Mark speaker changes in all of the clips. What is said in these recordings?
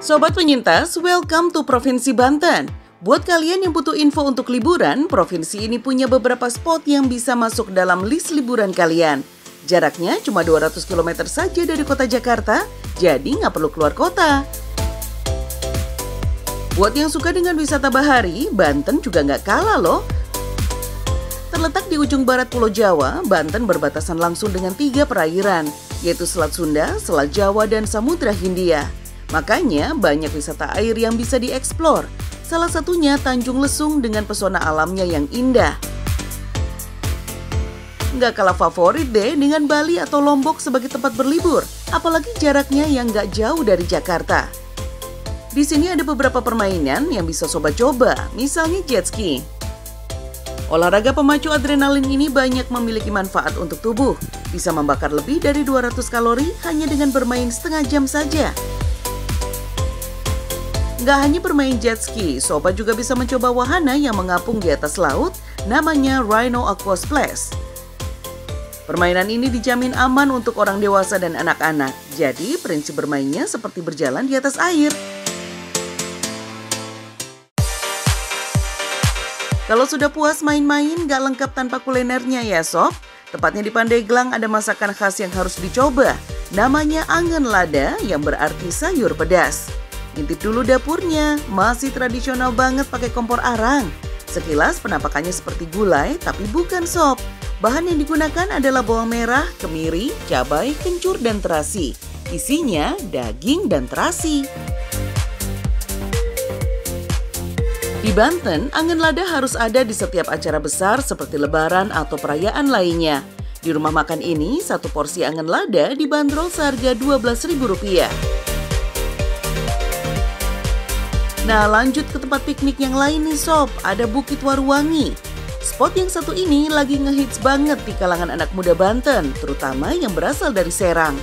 Speaker 1: Sobat penyintas, welcome to Provinsi Banten. Buat kalian yang butuh info untuk liburan, provinsi ini punya beberapa spot yang bisa masuk dalam list liburan kalian. Jaraknya cuma 200 km saja dari kota Jakarta, jadi nggak perlu keluar kota. Buat yang suka dengan wisata bahari, Banten juga nggak kalah loh. Terletak di ujung barat Pulau Jawa, Banten berbatasan langsung dengan tiga perairan, yaitu Selat Sunda, Selat Jawa, dan Samudra Hindia. Makanya banyak wisata air yang bisa dieksplor. Salah satunya Tanjung Lesung dengan pesona alamnya yang indah. Nggak kalah favorit deh dengan Bali atau Lombok sebagai tempat berlibur, apalagi jaraknya yang nggak jauh dari Jakarta. Di sini ada beberapa permainan yang bisa sobat coba, misalnya jet ski. Olahraga pemacu adrenalin ini banyak memiliki manfaat untuk tubuh. Bisa membakar lebih dari 200 kalori hanya dengan bermain setengah jam saja. Nggak hanya bermain jet ski, sobat juga bisa mencoba wahana yang mengapung di atas laut, namanya Rhino Aqua Splash. Permainan ini dijamin aman untuk orang dewasa dan anak-anak, jadi prinsip bermainnya seperti berjalan di atas air. Kalau sudah puas main-main, nggak lengkap tanpa kulinernya ya sob. Tepatnya di Pandeglang ada masakan khas yang harus dicoba. Namanya angen lada yang berarti sayur pedas. Intip dulu dapurnya, masih tradisional banget pakai kompor arang. Sekilas penampakannya seperti gulai, tapi bukan sop. Bahan yang digunakan adalah bawang merah, kemiri, cabai, kencur, dan terasi. Isinya daging dan terasi. Di Banten, angin lada harus ada di setiap acara besar seperti lebaran atau perayaan lainnya. Di rumah makan ini, satu porsi angin lada dibanderol seharga Rp12.000. Nah lanjut ke tempat piknik yang lain nih sob, ada Bukit Waruwangi. Spot yang satu ini lagi ngehits banget di kalangan anak muda Banten, terutama yang berasal dari Serang.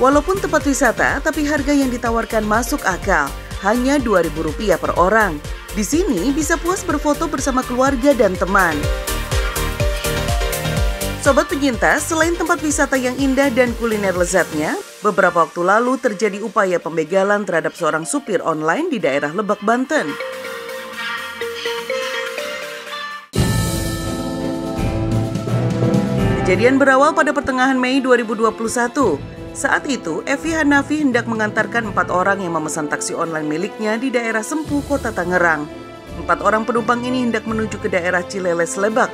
Speaker 1: Walaupun tempat wisata, tapi harga yang ditawarkan masuk akal, hanya Rp2.000 per orang. Di sini bisa puas berfoto bersama keluarga dan teman. Sobat penyintas, selain tempat wisata yang indah dan kuliner lezatnya, beberapa waktu lalu terjadi upaya pembegalan terhadap seorang supir online di daerah Lebak, Banten. Kejadian berawal pada pertengahan Mei 2021. Saat itu, Evi Hanafi hendak mengantarkan empat orang yang memesan taksi online miliknya di daerah Sempu, Kota Tangerang. Empat orang penumpang ini hendak menuju ke daerah Cileles, Lebak,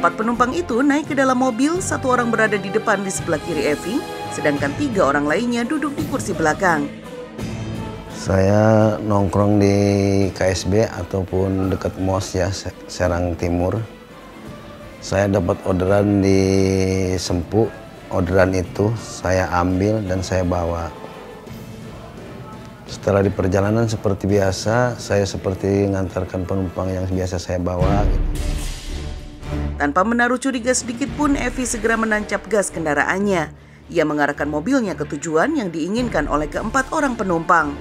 Speaker 1: Empat penumpang itu naik ke dalam mobil, satu orang berada di depan di sebelah kiri Evi, sedangkan tiga orang lainnya duduk di kursi belakang.
Speaker 2: Saya nongkrong di KSB ataupun dekat MOS ya, Serang Timur. Saya dapat orderan di Sempu, orderan itu saya ambil dan saya bawa. Setelah di perjalanan seperti biasa, saya seperti mengantarkan penumpang yang biasa saya bawa. Gitu.
Speaker 1: Tanpa menaruh curiga sedikit pun, Evi segera menancap gas kendaraannya. Ia mengarahkan mobilnya ke tujuan yang diinginkan oleh keempat orang penumpang.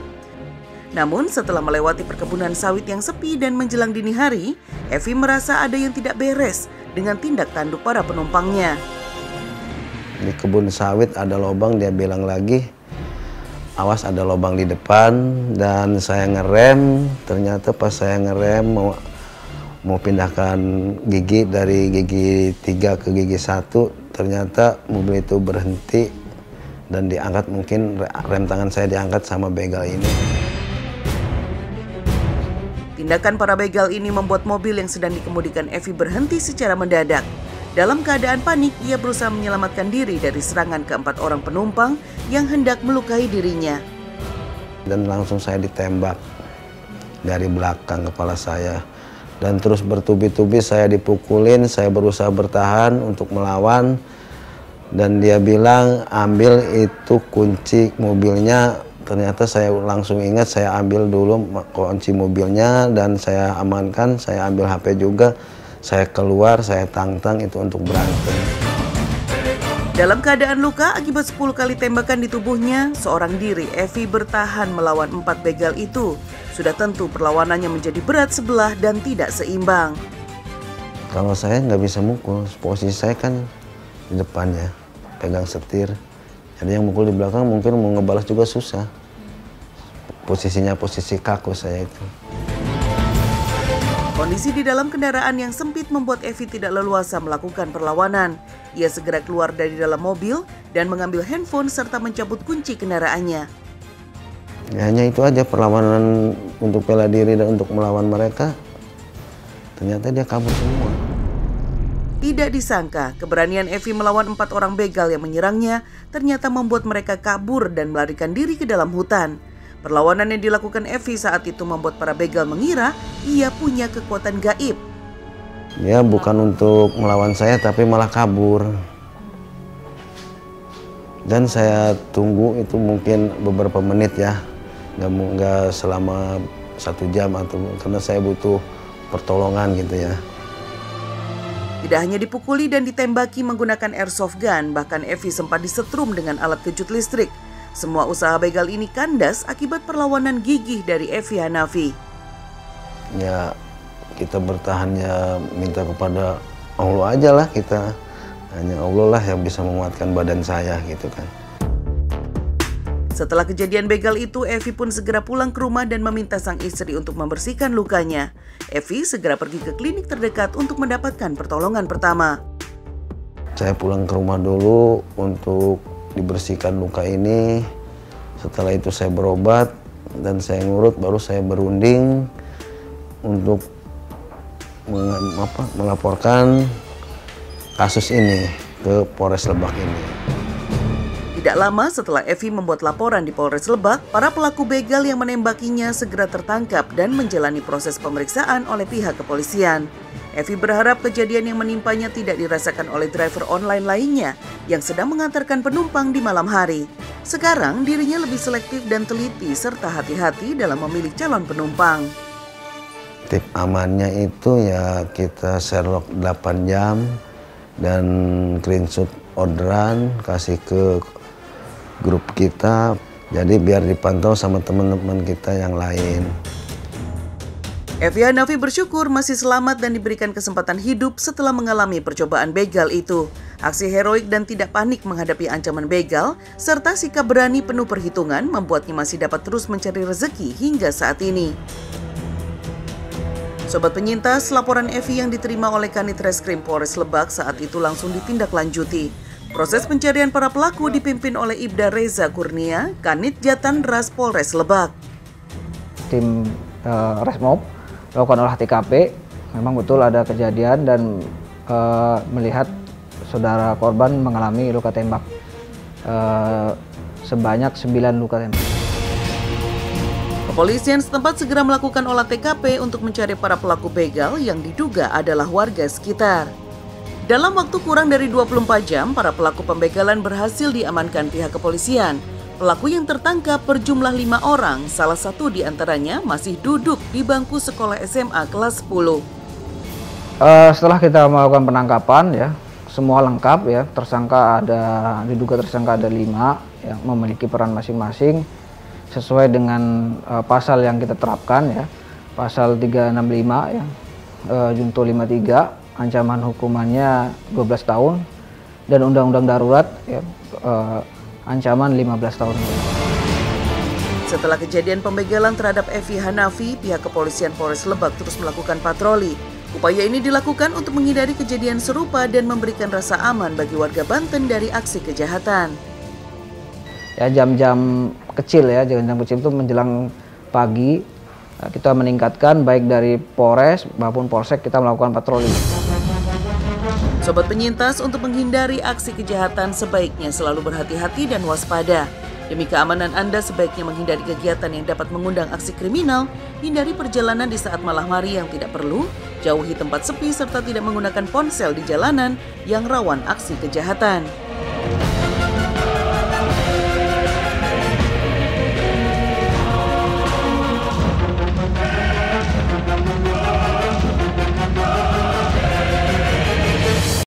Speaker 1: Namun setelah melewati perkebunan sawit yang sepi dan menjelang dini hari, Evi merasa ada yang tidak beres dengan tindak tanduk para penumpangnya.
Speaker 2: Di kebun sawit ada lubang, dia bilang lagi, awas ada lubang di depan dan saya ngerem, ternyata pas saya ngerem mau mau pindahkan gigi dari gigi 3 ke gigi 1 ternyata mobil itu berhenti dan diangkat mungkin rem tangan saya diangkat sama begal ini.
Speaker 1: Tindakan para begal ini membuat mobil yang sedang dikemudikan Evi berhenti secara mendadak. Dalam keadaan panik, ia berusaha menyelamatkan diri dari serangan keempat orang penumpang yang hendak melukai dirinya.
Speaker 2: Dan langsung saya ditembak dari belakang kepala saya dan terus bertubi-tubi saya dipukulin, saya berusaha bertahan untuk melawan. Dan dia bilang ambil itu kunci mobilnya. Ternyata saya langsung ingat saya ambil dulu kunci mobilnya dan saya amankan saya ambil HP juga. Saya keluar saya tantang itu untuk berantem
Speaker 1: dalam keadaan luka akibat 10 kali tembakan di tubuhnya, seorang diri Evi bertahan melawan empat begal itu. Sudah tentu perlawanannya menjadi berat sebelah dan tidak seimbang.
Speaker 2: Kalau saya nggak bisa mukul, posisi saya kan di depannya, pegang setir. Jadi yang mukul di belakang mungkin mau ngebalas juga susah. Posisinya posisi kaku saya itu.
Speaker 1: Kondisi di dalam kendaraan yang sempit membuat Evi tidak leluasa melakukan perlawanan. Ia segera keluar dari dalam mobil dan mengambil handphone serta mencabut kunci kendaraannya.
Speaker 2: Ya, hanya itu aja perlawanan untuk bela diri dan untuk melawan mereka. Ternyata dia kabur semua.
Speaker 1: Tidak disangka, keberanian Evi melawan empat orang begal yang menyerangnya ternyata membuat mereka kabur dan melarikan diri ke dalam hutan. Perlawanan yang dilakukan Evi saat itu membuat para begal mengira ia punya kekuatan gaib.
Speaker 2: Ya bukan untuk melawan saya tapi malah kabur. Dan saya tunggu itu mungkin beberapa menit ya, nggak nggak selama satu jam atau karena saya butuh pertolongan gitu ya.
Speaker 1: Tidak hanya dipukuli dan ditembaki menggunakan airsoft gun, bahkan Evi sempat disetrum dengan alat kejut listrik. Semua usaha begal ini kandas akibat perlawanan gigih dari Evi Hanafi.
Speaker 2: Ya, kita bertahan ya minta kepada Allah aja lah kita. Hanya Allah lah yang bisa menguatkan badan saya gitu kan.
Speaker 1: Setelah kejadian begal itu, Evi pun segera pulang ke rumah dan meminta sang istri untuk membersihkan lukanya. Evi segera pergi ke klinik terdekat untuk mendapatkan pertolongan pertama.
Speaker 2: Saya pulang ke rumah dulu untuk dibersihkan luka ini. Setelah itu saya berobat dan saya ngurut, baru saya berunding untuk melaporkan kasus ini ke Polres Lebak ini.
Speaker 1: Tidak lama setelah Evi membuat laporan di Polres Lebak, para pelaku begal yang menembakinya segera tertangkap dan menjalani proses pemeriksaan oleh pihak kepolisian. Evi berharap kejadian yang menimpanya tidak dirasakan oleh driver online lainnya yang sedang mengantarkan penumpang di malam hari. Sekarang dirinya lebih selektif dan teliti serta hati-hati dalam memilih calon penumpang.
Speaker 2: Tip amannya itu ya kita Sherlock 8 jam dan screenshot orderan kasih ke grup kita jadi biar dipantau sama teman-teman kita yang lain.
Speaker 1: Evia Nafi bersyukur masih selamat dan diberikan kesempatan hidup setelah mengalami percobaan begal itu. Aksi heroik dan tidak panik menghadapi ancaman begal, serta sikap berani penuh perhitungan membuatnya masih dapat terus mencari rezeki hingga saat ini. Sobat penyintas, laporan Evi yang diterima oleh Kanit Reskrim Polres Lebak saat itu langsung ditindaklanjuti. Proses pencarian para pelaku dipimpin oleh Ibda Reza Kurnia, Kanit Jatan Ras Polres Lebak.
Speaker 3: Tim uh, Resmob melakukan olah TKP, memang betul ada kejadian dan uh, melihat saudara korban mengalami luka tembak uh, sebanyak 9 luka tembak.
Speaker 1: Kepolisian setempat segera melakukan olah TKP untuk mencari para pelaku begal yang diduga adalah warga sekitar. Dalam waktu kurang dari 24 jam, para pelaku pembegalan berhasil diamankan pihak kepolisian. Pelaku yang tertangkap berjumlah lima orang, salah satu di antaranya masih duduk di bangku sekolah SMA kelas 10. Uh,
Speaker 3: eh, setelah kita melakukan penangkapan ya, semua lengkap ya, tersangka ada, diduga tersangka ada lima yang memiliki peran masing-masing sesuai dengan uh, pasal yang kita terapkan ya, pasal 365 ya, uh, junto 53 ancaman hukumannya 12 tahun dan undang-undang darurat ya, uh, ancaman 15 tahun.
Speaker 1: Setelah kejadian pembegalan terhadap Evi Hanafi, pihak kepolisian Polres Lebak terus melakukan patroli. Upaya ini dilakukan untuk menghindari kejadian serupa dan memberikan rasa aman bagi warga Banten dari aksi kejahatan.
Speaker 3: Ya jam-jam kecil ya, jam-jam kecil itu menjelang pagi kita meningkatkan baik dari Polres maupun Polsek kita melakukan patroli.
Speaker 1: Sobat penyintas, untuk menghindari aksi kejahatan sebaiknya selalu berhati-hati dan waspada. Demi keamanan Anda sebaiknya menghindari kegiatan yang dapat mengundang aksi kriminal, hindari perjalanan di saat malam hari yang tidak perlu, jauhi tempat sepi serta tidak menggunakan ponsel di jalanan yang rawan aksi kejahatan.